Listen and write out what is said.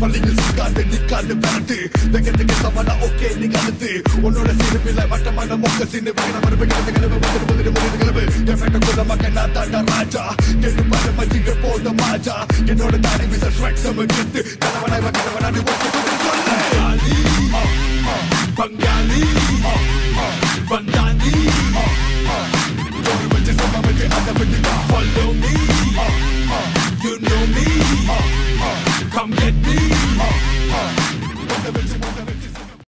பள்ளியில் உட்கார்ந்து நிக்காந்து பரட்டு வெகத்துக்கு சமன ஓகே நீ கலந்து உன்னோட சிறுப்பில வட்டமான மொக்க சின்ன வேணும் கிடந்த கிளம்பு வந்து பதினு முடிந்து கிளம்பு என் வேண்ட நான் தாண்டா ராஜா எட்டு பல மஞ்சிங்க போத மாஜா என்னோட தாடி விச ஸ்ட்ரைக் சம கணவனாய் வக்கணவனாடி ஓட்டு பங்காளி பங்காளி பந்தானி ஒரு மஞ்சள் சம மஞ்சள் அதை பற்றி me. You know come get me what the